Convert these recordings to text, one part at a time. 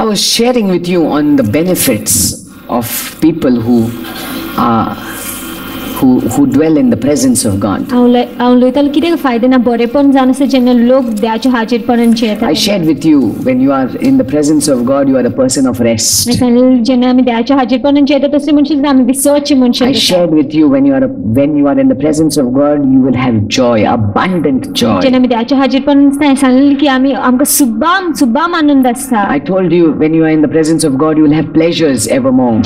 I was sharing with you on the benefits of people who are who, who dwell in the presence of God. I shared with you when you are in the presence of God, you are a person of rest. I shared with you when you are a, when you are in the presence of God, you will have joy, abundant joy. I told you when you are in the presence of God, you will have pleasures evermore.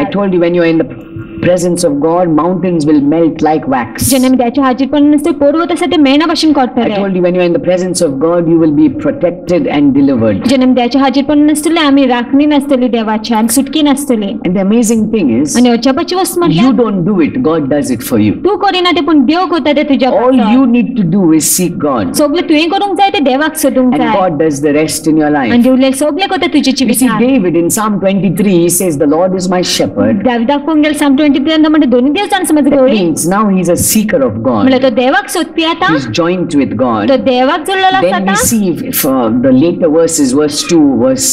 I told you when you are in the presence of God, mountains will melt like wax. जेन्ना आमी देवाच्या हाजीरपणांत आसता पर्वत आसा ते मेणा भाशेन I करतले told you when you are in the presence of God, you will be protected and delivered. जेन्ना आमी देवाच्या हाजीरपणांत आसतले आमी राखणी नासतली देवाच्या आनी सुटकी नासतली And the amazing thing is, आनी अजापाची वस्त you म्हटल्यार don't do it, God does it for you. तूं करिना ते पूण देव करता ते तुज्या All खातीर. you need to do is seek God. सगळें तुवें करूंक जाय ते देवाक सोदूंक And जाय God does the rest in your आनी life. देवले सगळें करता तुज्या You see, जिवितांत David in Psalm 23, he says, The Lord is my shepherd. दाविदाक पळोवंक गेल्यार साम ट्वेंटी थ्री म्हणजे दोन्ही दिवस जावन समज That Gawali means now he's a seeker of म्हणल्यार God. तो देवाक सोदपी आता He's joined with God. तो देवाक जोडलेलो Then we आसा see if, uh, the later verses, verse 2, verse,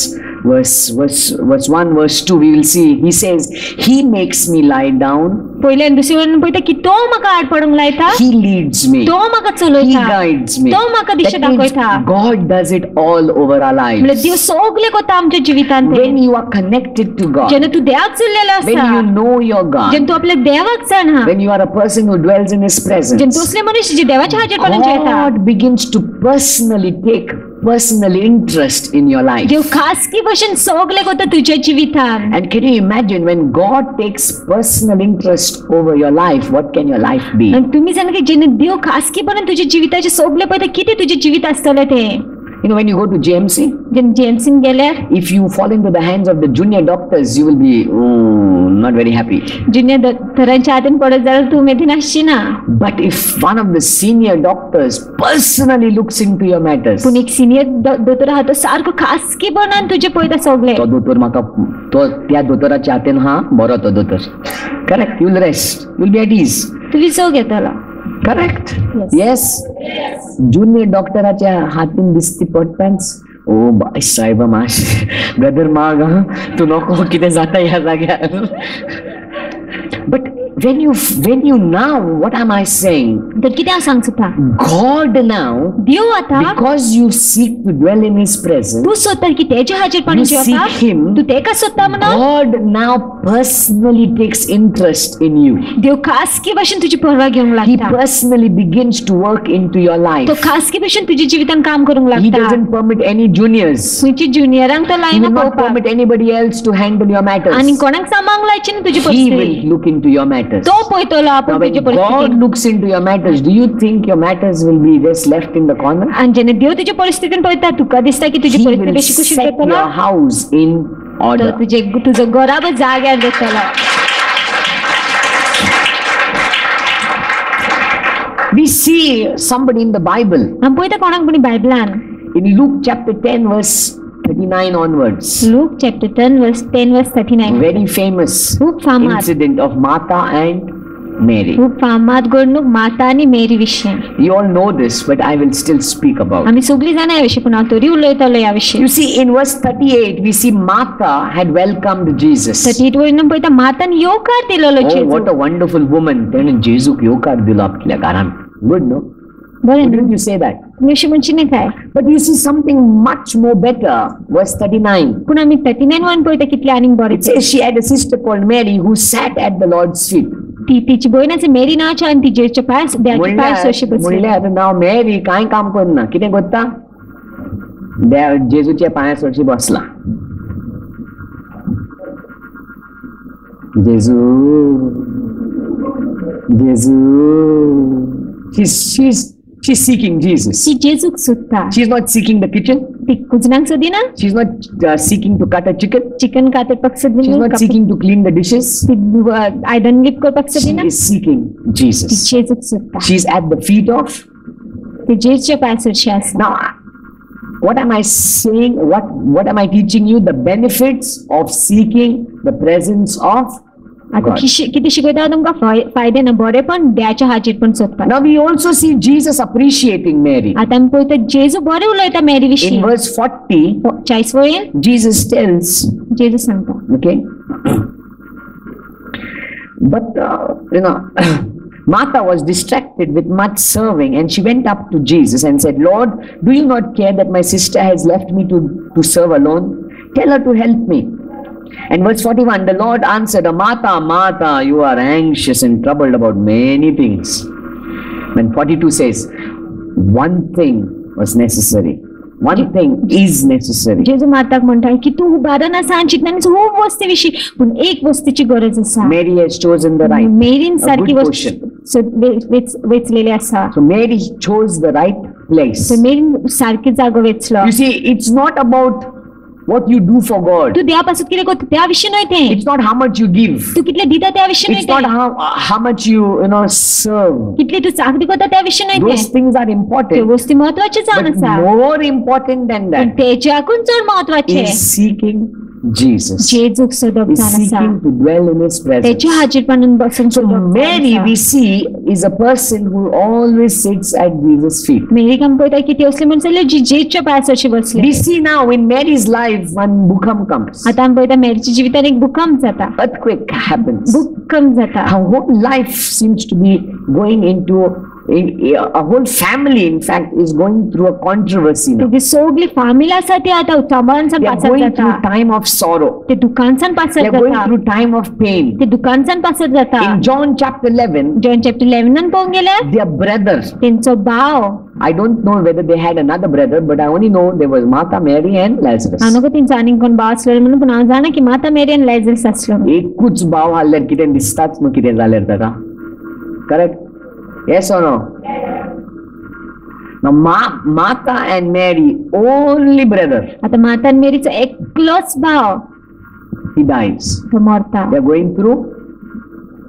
verse, verse, verse 1, verse 2, we will see, he says, He makes me lie down, पहिले आनी दुसरे वरन पळयता की तो म्हाका आड पडूंक लायता He leads me, तो म्हाका He चलयता guides me. तो म्हाका दिशा That means दाखयता God does it all over our म्हणल्यार lives. देव सगळे करता आमच्या जिवितांत ते. When you are connected to God, जेन्ना तू देवाक जोडलेलो when आसा you know your God, जेन्ना तू आपल्या देवाक जाणा when you are a person who dwells in His जेन्ना presence, तू असले मनीस जे देवाच्या हाजीरपणांत येता God begins to personally take personal interest in your life. देव खासगी भशेन सगळे करता तुज्या जिवितांत And can you imagine when God takes personal interest over your life, what can your life be? आणि तुम्ही जाणा की जेन्ना देव खासगीपणान तुज्या जिविताचे सगळे पळयता कितें तुजें जिवीत आसतलें तें You know, when you go to JMC, जेन्ना जेम्सीन गेल्यार if you fall into the hands of the junior doctors, you will be oh, not very happy. जुन्या दोतोरांच्या हातीन पडत जाल्यार तूं उमेदीन आसची ना But if one of the senior doctors personally looks into your matters, पूण एक सिनियर दोतोर आहा तो सारको खासगीपणान तुजें पळयता सगळे तो दोतोर म्हाका तो त्या दोतोराच्या हातीन हा बरो तो दोतोर correct you will rest will be at ease तूं विसव घेतलो करेक्ट यस yes. डॉक्टर आचा हातिन दिसती दिसती पैंट्स ओ भाई साहब माश ब्रदर माग तू नको किते जाता या जाग्यार but when you when you now what am i saying? तर किती हांव सांग गॉड नाव देव आतां because you seek to dwell in his presence तू सोदता की तेजे हाजेर पाणी जेवता तू तेका सोदता म्हणून गॉड नाव personally takes interest in you देव खासगी भशेन तुजी परवा घेवंक he लागता personally begins to work into your तो life खासगी भशेन तुज्या जिवितान काम करूंक he लागता doesn't permit any juniors तुजी ज्युनियरांक तो he लायना will not पळोवपाक permit anybody else to handle your आनी matters कोणाक सांबाळूंक लायची ना तुजी he परिस्थिती will look into your matters तो पळयतलो now आपूण when तुजी god परिस्थिती looks into your matters do you think your matters will be just left in the corner आनी जेन्ना देव तुज्या परिस्थितीन पळयता तुका दिसता की तुजी he परिस्थिती will अशी कशी set करतलो your house in order to the Goraba and the We see somebody in the Bible. In Luke chapter 10, verse 39 onwards. Luke chapter 10, verse 10, verse 39. Very famous, Luke famous incident of Martha and Mary. खूप फामाद घडणूक माता आनी मेरी विशीं You all know this, but I will still speak about. आमी सगळीं जाणा ह्या विशीं पूण हांव तरी उलयतलो ह्या विशीं You see, in verse 38, we see Martha had welcomed Jesus. Thirty eight वयल्यान पळयता मातान येवकार दिलोलो Oh, Jeju what a wonderful woman. तेणे जेजूक येवकार दिलो आपल्या घरान. Good, no? बरें न्हू Wouldn't you say that? तुमी अशें म्हणची न्ही काय But you see something much more better. Verse 39. पूण आमी थर्टी नायन वन पळयता कितलें आनीक बरें It says she had a sister called Mary who sat at the Lord's feet. ती तिची आसा मेरी नांवाची आनी ती जेजूच्या पांय देवाच्या पांय सोशी म्हणल्यार म्हणल्यार नाव मेरी कांय काम करना कितें करता देव जेजूच्या पांया सरशी बसला. जेजू जेजू she's she's she's seeking Jesus. ती जेजूक सोदता She's not seeking the kitchen. ती कुजनाक सोदिना She's not uh, seeking to cut a chicken. Chicken कातरपाक She's सोदिना not seeking to clean the dishes. ती आयदन लीप करपाक She सोदिना is seeking ती Jesus. जेजूक सोदता She's at the feet of. ती जेजूच्या पांय सरशी आसा Now, what am I saying? What what am I teaching you? The benefits of seeking the presence of आता God. किशी- किती शिकवता तुमका फाय- फायदे ना बरे पण द्याच्या हाचेर पण सोदतात Now we also see Jesus appreciating Mary. आता आमी पळयता जेजू बरें उलयता मेरी विशीं In verse 40, चाळीस वळेन Jesus tells, जेजू सांगता okay, but uh, you know, Martha was distracted with much serving and she went up to Jesus and said, Lord, do you not care that my sister has left me to, to serve alone? Tell her to help me. And verse 41 The Lord answered her, Martha, Martha, you are anxious and troubled about many things. When 42 says, One thing was necessary. One thing is necessary. जेजू माताक म्हणटा की तू उबारा ना सांग आणि खूप वस्ती विशीं पूण एक वस्तीची गरज आसा Mary has chosen the right. Marine A सारखी good वस्त question. स- वे- वेच- वेचलेली आसा So Mary chose the right place. सो मेरीन सारकी जागो वेचलो You see, it's not about what you do for God. तू देवा पासून कितें करता त्या विशीं न्हय तें It's not how much you give. तू कितले दिता त्या विशीं It's not how how much you you know serve. कितली तू चाकरी करता त्या विशीं न्हय Those things are त्यो important. te महत्वाची जावन But आसा more important than that तेच्याकून चड mahatvache is seeking Jesus. जेजूक सोदप Is जावन आसा seeking to dwell in His presence. तेच्या हाजीरपणान बसून So सोदप जावन Mary, आसा. we see, is a person who always sits at Jesus' feet. मेरी काम पळयता की ती असली म्हणसले जी जेजच्या पायाचशी बसली We see now in Mary's life when Bukam comes, आता आमी पळयता मेरीच्या जिवितान एक भूकंप जाता earthquake happens. भूकंप जाता Her whole life seems to be going into in, a whole family, in fact, is going through a controversy now. तुजी सगळी फामील ती आता are पासत going through time of sorrow. ते दुकानसान पासत are going through time of pain. ते दुकानसान पासत जाता In John chapter 11, John chapter इलेव्हनान पळोवंक गेल्यार their brother, तेंचो भाव I don't know whether they had another brother, but I only know there was Martha, Mary, and Lazarus. नको तेंचो आनीक कोण भाव आसलो म्हणून पूण हांव जाणा की माता मेरियन लायझरस आसलो एकूच भाव हाडल्यार कितें दिसताच न्हू कितें जाल्यार ताका correct yes or no Now, Ma- Martha and Mary, only brother, आता माता आनी मेरीचो एकलोच भाव he dies. तो मरता They're going through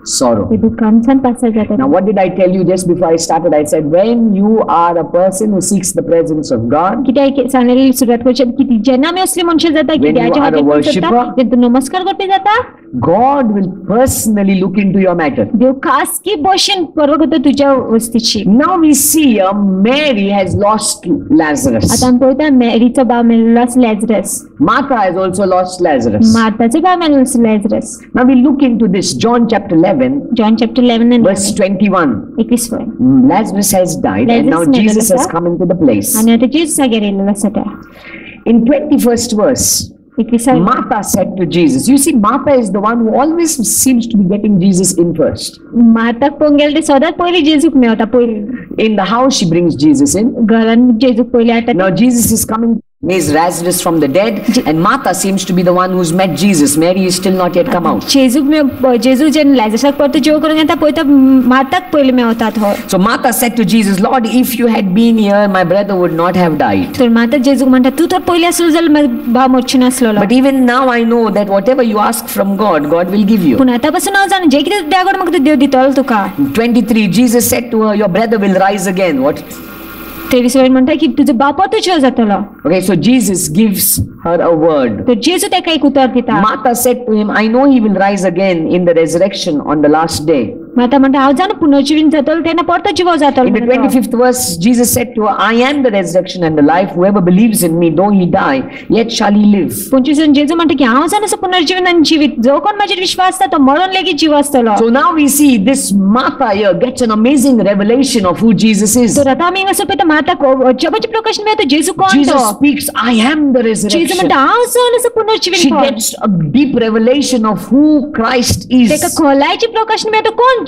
sorrow. ते दुकानसान पासत जाता Now, what did I tell you just before I started? I said, when you are a person who seeks the presence of God, कित्याक सांगलेली सुरवात करचे की ती जेन्ना आमी असली मनशां जाता की When you देवाच्या are a हातीन worshipper, करता, तेन्ना तूं नमस्कार करपी जाता God will personally look into your matter. देव खासगी भशेन परवा करता तुज्या वस्तीची Now we see uh, Mary has lost Lazarus. आता आमी पळयता मेरीचो भाव मेळिल्लो आसा लेझरस Martha has also lost Lazarus. मार्ताचो भाव मेळिल्लो आसा लेझरस Now we look into this, John chapter 11, 11, John chapter 11 and verse 21, mm, Lazarus has died Lazarus and now Jesus has come into the place. In 21st verse, Martha said to Jesus, You see, Martha is the one who always seems to be getting Jesus in first. Martha In the house, she brings Jesus in. Now, Jesus is coming raised Lazarus from the dead, and Martha seems to be the one who's met Jesus. Mary is still not yet come out. जेजूक मेव जेजू जेन्ना लायजसाक परतो जेव करूंक येता पळयता मार्ताक पयलीं मेवतात हो So Martha said to Jesus, Lord, if you had been here, my brother would not have died. तर माता जेजूक म्हणटा तूं तर पयलीं आसलो जाल्यार म्हाजो भाव मरची नासलो But even now I know that whatever you ask from God, God will give you. पूण आतां पासून हांव जाणा जें कितें देवाकडे म्हाका तो देव दितलो तुका 23, Jesus said to her, Your brother will rise again. What? तेवीस वेळ म्हणटा की तुजो बाप तुज्यो जातलो Okay, so Jesus gives her a word. तर जेजू ताका एक उतर दिता Martha said to him, I know he will rise again in the resurrection on the last day. माता म्हणटा हांव जाणा पुनर्जिवीन जातलो तेन्ना परतो जिवो जातलो In the म्हणून तो. 25th verse, Jesus said to her, I am the resurrection and the life. Whoever believes in me, though he die, yet shall he live. पंचवीस जेजू म्हणटा की हांव जाणा असो पुनर्जीवन आनी जिवीत जो कोण म्हाजेर विश्वास आसता तो मरण लेगीत जीव आसतलो So now we see this Martha here gets an amazing revelation of who Jesus is. तर आता आमी हांगासर पळयता माताक अजबाचे प्रकाशन मेळता जेजू कोण Jesus तो speaks, I am the Jeju resurrection. म्हणटा हांव जावन असो She पुनर्जीवन कोण gets a deep revelation of who Christ तेका is. खोलायचे प्रकाशन मेळता कोण जेजू तो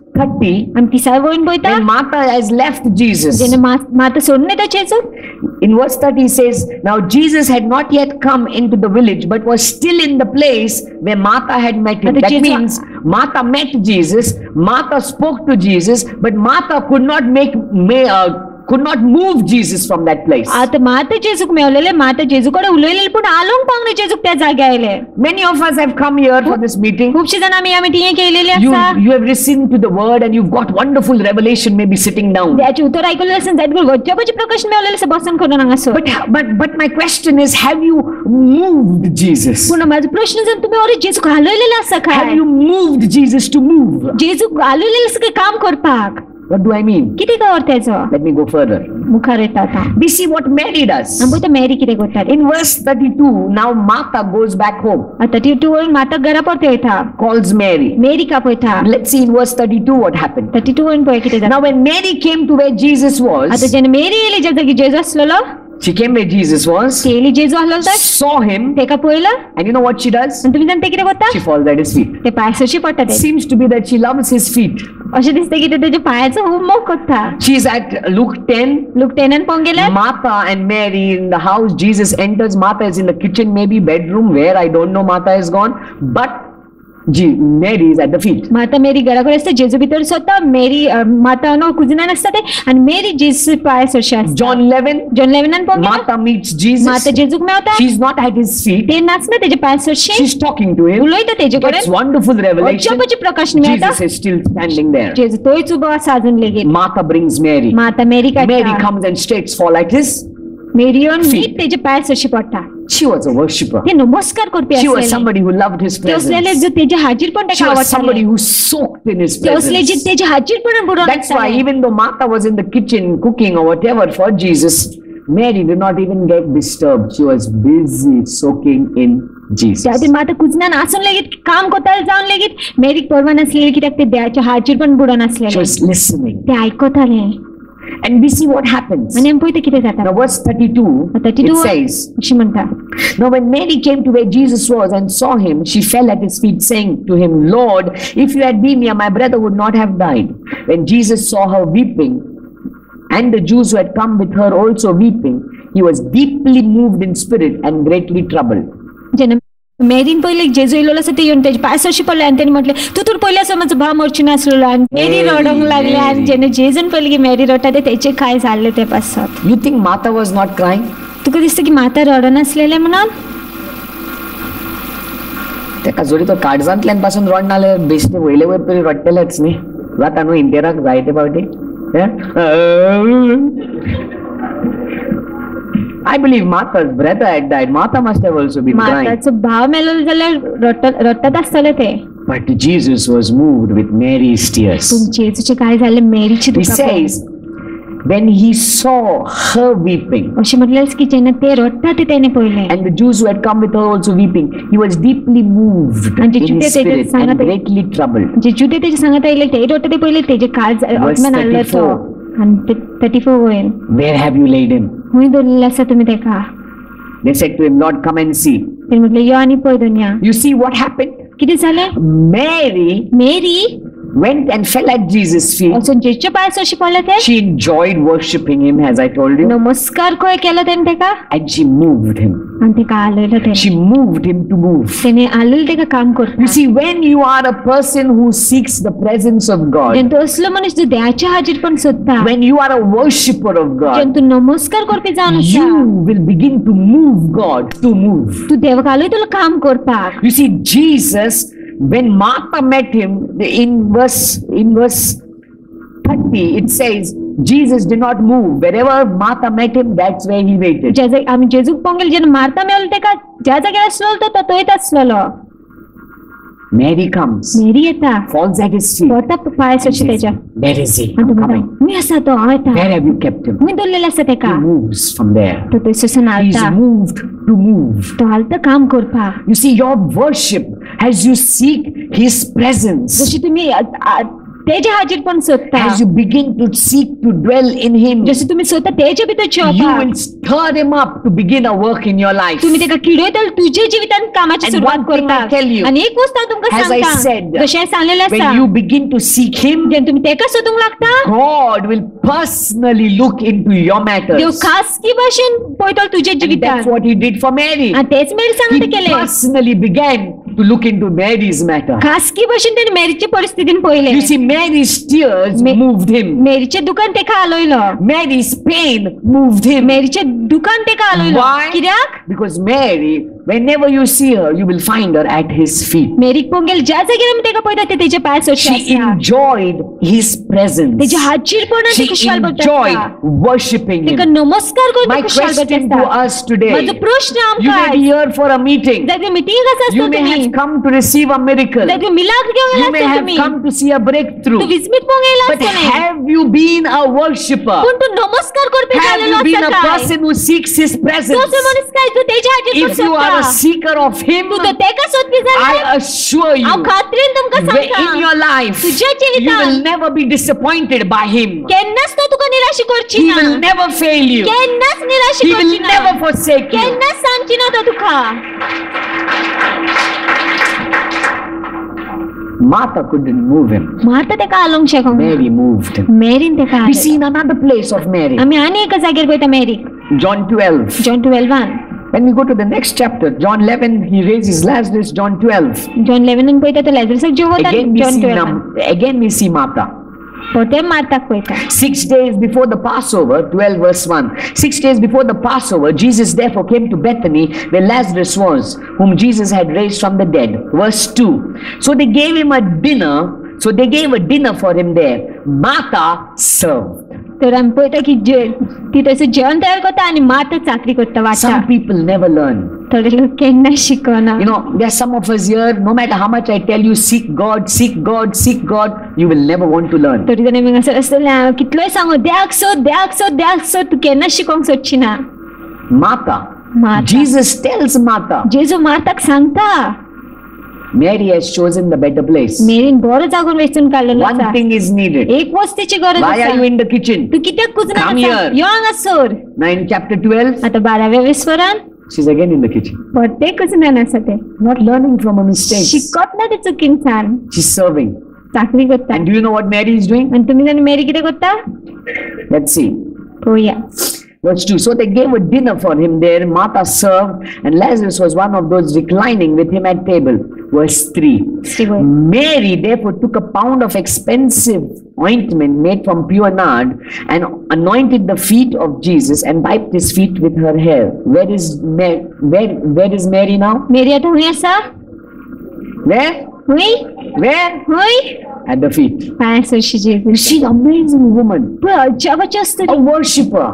కట్టి ఆమె తీసావోయిన పోయితా And Martha has left Jesus. જેને મા- માતા છોડીને તો In verse 30 he says, Now Jesus had not yet come into the village, but was still in the place where Martha had met him. That Jesus- means Martha met Jesus, Martha spoke to Jesus, but Martha could not make, ma- uh, could not move Jesus from that place. आता मात जेजूक मेवलेले मात जेजू कडे उलयलेले पूण आलोंक पावना जेजूक त्या जाग्यार आयले Many of us have come here for this meeting. खुबशे जाण आमी ह्या मिटिंगेक येयलेले You, आसा you have listened to the word and you've got wonderful revelation, maybe sitting down. त्याचे उतर आयकलेले आसा जायत करून गज्जबाचे प्रकाश मेवलेले आसा बसून करून हांगासर But, but, but my question is, have you moved Jesus? पूण म्हाजो प्रश्न जर तुमी अरे जेजूक हालयलेले आसा Have काय you moved Jesus to move? जेजूक हालयलेले आसा काय काम करपाक What do I mean? कितें तो अर्थ तेजो Let me go further. मुखार येता आतां We see what Mary does. आनी पळयता मेरी कितें करता In verse 32, now Martha goes back home, आतां ती टू वरून माता घरा परत वयता calls Mary. मेरी का पळयता Let's see in verse 32 what happened. Thirty two वरून पळय कितें जाता Now, when Mary came to where Jesus आतां was, जेन्ना मेरी येयली ज्या जागी जेजू आसलेलो she came where Jesus was, ती येयली जेजू आसलेलो तर saw him, तेका पळयलं and you know what she does? आनी तुमी जाण ते कितें करता She falls at his feet. ते पांय सरशी पडटा ते Seems to be that she loves his feet. अशें दिसता की ते तेज्या पांयाचो खूब मोग करता She's at Luke 10. लोक टेनान पळोवंक गेले Martha and Mary in the house. Jesus enters. Martha is in the kitchen, maybe bedroom, where I don't know. Martha is gone. But जी मेरी इज़ एट माता मेरी गला कोरे से जेजू भीतर सता मेरी माता नो कुजना न सते एंड मेरी जीसस पाए सरशा जॉन 11 जॉन 11 एंड पोगी माता मीट्स जीसस माता जेजू में होता she is not at his feet इन नस में तेजे पाए सरशा she is talking to him बोलई तो तेजे जो बच प्रकाश में तो मेरी माता मीट तेजे पाए सरशा पट्टा She was a worshipper. ते नमस्कार करपी She was आसलेले somebody who loved his ते असलेले presence. जो तेजे हाजीर पण She तेका was somebody आवडटाले who soaked in his ते असले जे presence. तेजे हाजीर पण बुडोवन That's why आसताले. even though Martha was in the kitchen cooking or whatever for Jesus, Mary did not even get disturbed. She was busy soaking in Jesus. त्या खातीर माता कुजनान आसून लेगीत काम कोताले जावन लेगीत मेरीक परवा नासलेली कित्याक ते देवाच्या हाजीर पण बुडोन She आसलेले was listening. ते आयकताले and we see what happens. Now, verse 32, 32 it says, Now, when Mary came to where Jesus was and saw him, she fell at his feet, saying to him, Lord, if you had been here, my brother would not have died. When Jesus saw her weeping, and the Jews who had come with her also weeping, he was deeply moved in spirit and greatly troubled. मेरीन पयले जेजू येयलो आसा ते येवन तेजे पांय सरशी पडले आनी तेणी म्हटलें तूं तर पयले असो म्हजो भाव मरची नासलेलो आनी मेरी रडोंक लागली आनी. जेन्ना जेजून पयले की मेरी रडटा ते तेचे काय जाल्ले ते पासत You think Martha was not crying? तुका दिसता की माता रडनासलेले म्हणून? तेका जोरी तो काळजांतल्यानपासून रडनाले बेश्टे वयले वयर तरी रडटलेच न्ही जाता न्हू इंटेराक जायते फावटी I believe Martha's brother had died. Martha must have also been crying. माताचो भाव मेलो जाल्यार रडटा- रडटात आसतले ते But Jesus was moved with Mary's tears. पूण जेजूचे काय जाले मेरीची He दुखापत says, when he saw her weeping, अशें म्हटलें की जेन्ना ते रडटा ते तेणे पयलें and the Jews who had come with her also weeping, he was deeply moved And did in you his get it? spirit Sanga and ते. greatly troubled. जे जुदे तेजे सांगत आयले ते रडटा ते पयले तेजे काळ आत्म्यान हाडलो तो 34. आनी थर्टी फोर वयर Where have you laid him? खंय दवरलेले आसा तुमी तेका They said to him, Lord, come and see. तेणे म्हटलें यो आनी पळय दुनिया You see what happened? कितें जालें Mary मेरी went and fell at Jesus' feet. वचून जेजूच्या पांय सरशी पडले ते She enjoyed worshipping him, as I told you, नमस्कार खंय केलो तेणे तेका and she moved him. आनी तेका हालयलो तेणे She moved him to move. तेणे हालयलो तेका काम You करता see, when you are a person who seeks the presence of God, जेन्ना तूं असलो मनीस जो देवाच्या हाजीर पण सोदता when you are a worshipper of God, जेन्ना तूं नमस्कार करपी जावन आसा you will begin to move God to move. तूं देवाक हालयतलो काम करपाक You see, Jesus, when Martha met him, in verse in verse 30, it says, Jesus did not move. Wherever Martha met him, that's where he waited. ज्या जागी आमी जेजूक पळोवंक गेले जेन्ना मारता मेळलो तेका ज्या जाग्यार आसलो तो तो थंयच आसलेलो Mary comes, मेरी येता falls at his feet. पडटा पांय सरशी तेच्या Where is he? आनी I'm तो म्हणटा coming. मी आसा तो हांव येता Where have you kept him? खंय दवरलेलो आसा तेका He moves from there. तो थंयसून He's हालता moved to move. तो हालता काम करपाक You see, your worship as you seek his presence, जशी तुम्ही आ- आ- त्याच्या हाजीत पण शोधता you begin to seek to dwell in him जसे तुम्ही स्वतः त्याच्या भीतर stirred them up to begin a work in your life तुम्ही त्या किडेतल तुझ्या जीवितात कामाची सुरुवात करता. आणि एक गोष्ट तुमचा कसे सांगलेलं असतं. You begin to seek him जे तुम्ही ते कसं तुम्ही लागता? God will personally look into your matter देव खासगी भाषेन पोहतो तुझ्या जीवितात. What you did for Mary तेच मेरी सांगते केले. Personally began to look into Mary's matter. खासगी भशेन तेणी मेरीचे परिस्थितीन पळयले You see, Mary's tears Ma- moved him. मेरीचे दुकान तेका हालयलो Mary's pain moved him. मेरीचे दुकान तेका हालयलो Why? कित्याक Because Mary, whenever you see her, you will find her at his feet. मेरीक पोंगेल ज्या जाग्यार आमी तेका पळयता ते तेजे पांय She सोडचे enjoyed his presence. तेजे हातचीरपणान She ती खुशाल enjoyed पडटा worshiping तेका him. नमस्कार करून My ती खुशाल question to पडटा us today, माझो प्रश्न you may आमकां be here for a meeting. जर मिटिंग आसा You आसता may तुम्ही have come to receive a miracle. You may have come to see a breakthrough. But have you been a worshipper? Have you been a person who seeks his presence? If you are a seeker of him, I assure you, in your life, you will never be disappointed by him. He will never fail you. He will never forsake you. Martha couldn't move him. Martha teka along Mary moved him. Mary teka. We see another place of Mary. Ah, Ami ani ekazagergoita Mary. John 12. John 12 1. When we go to the next chapter, John 11, he raises Lazarus, John 12. John 11 and Lazarus. Again we, John see 12. Ah. again we see Martha. पोते मारताक पळयता Six days before the Passover, 12 verse 1. Six days before the Passover, Jesus therefore came to Bethany where Lazarus was, whom Jesus had raised from the dead. Verse 2. So they gave him a dinner. So they gave a dinner for him there. Martha served. तर आमी पळयता की जे ती थंयसर जेवण तयार करता आनी मात चाकरी करता वाडटा Some people never लोक केन्ना You know, there are some of us here, no matter how much I tell you, seek God, seek God, seek God, you will never want to learn. सांगू द्याक सोद द्याक सोद द्याक सोद तू केन्ना शिकोंक सोदची ना Martha. मारता Jesus tells Martha, जेजू मारताक सांगता Mary has chosen the better place. मेरीन बरो जागोन वेचून काडलेलो One thing is needed. एक वस्तीची गरज Why are you in the kitchen? तू कित्याक कुजना Come here. यो हांगा सोर Now in chapter 12, आता बाराव्या विस्वरान She's again in the kitchen. Not learning from a mistake? She her mistakes. cooking ಚುಕ್ಕಿಂತಾನ್ She's serving. ಸಾಕ್ರಿ ಗೊತ್ತಾ And do you know what Mary is doing? ಅಂತ ತುಂಬಿ ನನ್ನ ಮೇರಿಗಿರೆ ಗೊತ್ತಾ Let's see. ಪೋಯ Verse 2. So they gave a dinner for him there. Martha served, and Lazarus was one of those reclining with him at table. Verse 3. Mary therefore took a pound of expensive ointment made from pure nard and anointed the feet of Jesus and wiped his feet with her hair. Where is Mary, where, where is Mary now? Mary at home, sir? Where? Hui? Where? Hui? At the feet. She's an amazing woman. A worshipper.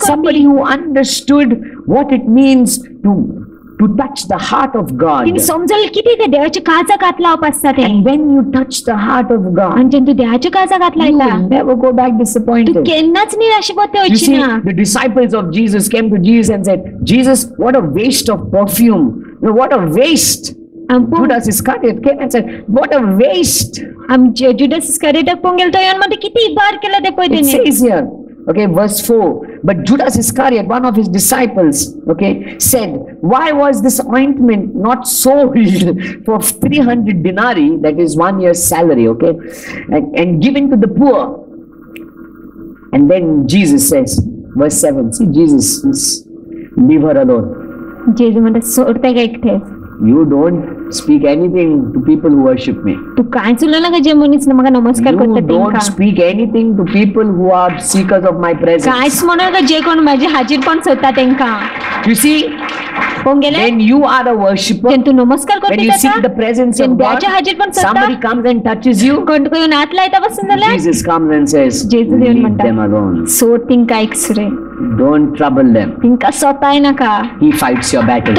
Somebody who understood what it means to to touch the heart of God. तिने समजलं किती ते देवाच्या काळजाक हात लावप आसता ते And when you touch the heart of God, आणि जेन्ना तू देवाच्या काळजाक हात you लायता will never go back तू disappointed. केन्नाच निराशेपत्ते You वयची see, ना the disciples of Jesus came to Jesus and said, Jesus, what a waste of perfume. You know, what a waste. आम Judas Iscariot came and said, What a waste. आमचे जुडस इस्करियोटाक पोंग गेलो तो येवन म्हणटा किती E bar केला ते पळय It तेणी says here, okay verse 4 but judas iscariot one of his disciples okay said why was this ointment not sold for 300 denarii that is one year's salary okay and, and given to the poor? And then jesus says verse 7 see jesus leave her alone. You don't speak anything to people who worship me. to Tu ಕಾಣಿಸಲಿಲ್ಲ ಜಮುನಿಸ್ ನಮಗ ನಮಸ್ಕಾರ ಕೊಡ್ತೇನೆ don't speak anything to people who are seekers of my presence. ಕಾಯಿಸ್ಮನಗ ಜೆ कोण माझे हाजीर पण सोता तेंका. You see When you are a worshipper, when you seek the presence of God, somebody comes and touches you. Jesus comes and says, "Leave them alone." So think I Don't trouble them. He fights your battles.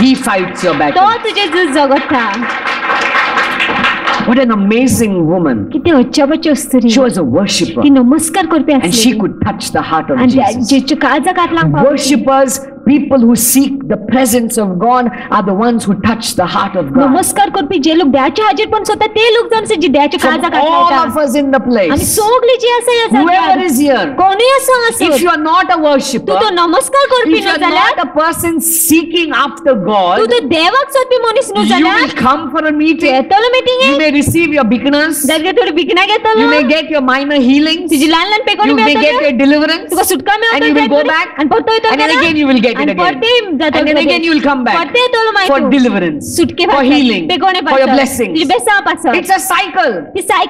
He fights your तो battle. तुजे झूज जगता What an amazing woman. किती अच्छाबच्ची असतरी She was a worshipper ती नमस्कार करपी and she आसली could touch the heart of आणि त्या- Jesus. जेच्या काळजाक हात लावंक पावली. Worshippers, people who seek the presence of God, are the ones who touch the heart of God. नमस्कार करपी जे लोक देवाचे हाजीर पण स्वतः ते लोक जाण जे देवाच्या From काळजाक हात all of लावता us in the आणि place, सगळी जी आसा ह्या whoever जाग्यार is here, कोणूय असो if असो you are not a तू worshipper, तो नमस्कार करपी if न्हू you are जाल्यार not a person seeking after तू God, तो देवाक सोदपी मनीस न्हू you जाल्यार will come for a तू meeting. येतलो You मिटिंगेक may receive your beginners. जाल्यार थोडी बिगना You घेतलो may get your minor healings. तुझी ल्हान ल्हान पेकोनी You may get मेळटल्यो your deliverance. तुका सुटका And you will go back. आणि परतो And then येतो again you will get get and it again. And then again you will come back for deliverance, for healing, for your blessings. It's a cycle. It's a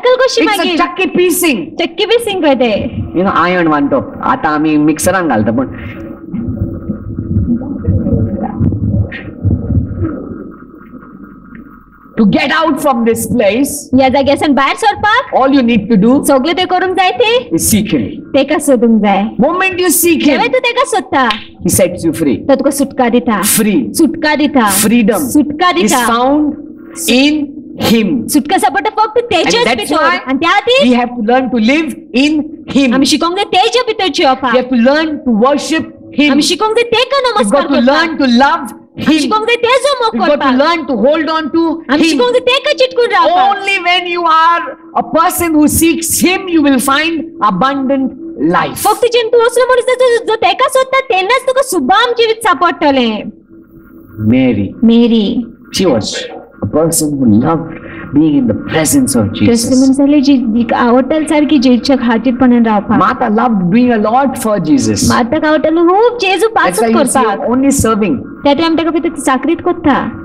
chakki piecing. Chakki piecing कहते You know iron म्हणतो आता आम्ही मिक्सरान घालतो पण to get out from this place या जाग्यासून भायर सरपाक all you need to do सगळें तें करूंक जाय तें is seek him तेका सोदूंक जाय moment you seek him जेन्ना तूं तेका सोदता ही सेट्स यू फ्री तो तुका सुटका दिता फ्री सुटका दिता freedom सुटका is दिता found in him सुटका सापडटा फक्त and तेजेच that's भितर why आणि त्या खातीर we have to learn to live in him आमी शिकोंक जाय तेजे भितर we जिवपाक have to learn to worship him आमी शिकोंक जाय तेका we've नमस्कार got to learn करपाक to love आमी him शिकोंक जाय तेजो मोग You've got to करपाक learn to hold on to आमी Him. शिकोंक जाय तेका चिटकून रावपाक Only when you are a person who seeks Him, you will find abundant Life. फक्त जेन्ना तूं असलो मनीस आसा जो- जो तेका सोदता तेन्नाच तुका सुबाम जिवीत सापडटलें Mary, मेरी she was a person who loved being in the presence of Jesus. तसली. मनीस जाली जी जी आवडटाली सारकी जेच्या खातीरपणान रावपाक Martha loved doing a lot for Jesus. माताक आवडटाली खूब जेजू पासून करपाक only serving. त्या टायम ताका भितर ती चाकरीत करता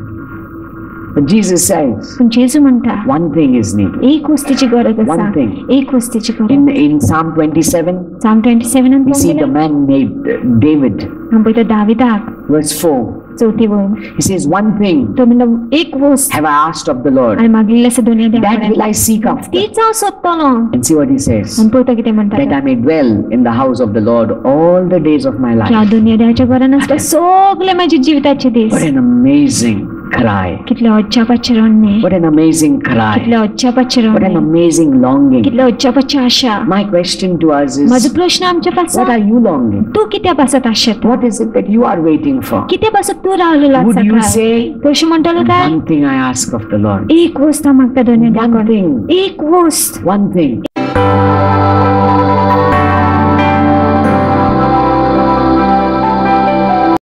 But Jesus says, पूण जेजू म्हणटा one thing is needed. एक वस्तीची गरज One आसा thing. एक वस्तीची गरज In, in Psalm 27, साम twenty सेवनान we see the man named David, हांव पळयता दाविदाक verse 4. चवथी वळून He says, One thing तो म्हणटा एक वस्त have I asked of the Lord, हांवें मागिल्लें आसा दुनिया that will देवा I seek after. तीच हांव सोदतलो And see what he says. आनी पळयता कितें म्हणटा that I may dwell in the house of the Lord all the days of my की हांव life. दुनिया देवाच्या घरान आसता सगळे म्हाजे जिविताचे दीस What an amazing cry. कितले अज्जापाचे रडणे What an amazing कितले cry. अज्जापाचे What an रडणे amazing longing. कितले अज्जापाची आशा My question to us म्हजो is प्रश्न आमच्या what पासून are you longing? तू कित्या पासत आशेत What is it that you are waiting for? कित्या पासत तू रावलेलो Would आसा you काय say, तू अशें म्हणटलो काय One thing I ask of the Lord? एक वस्त मागता One thing. एक वस्त One thing.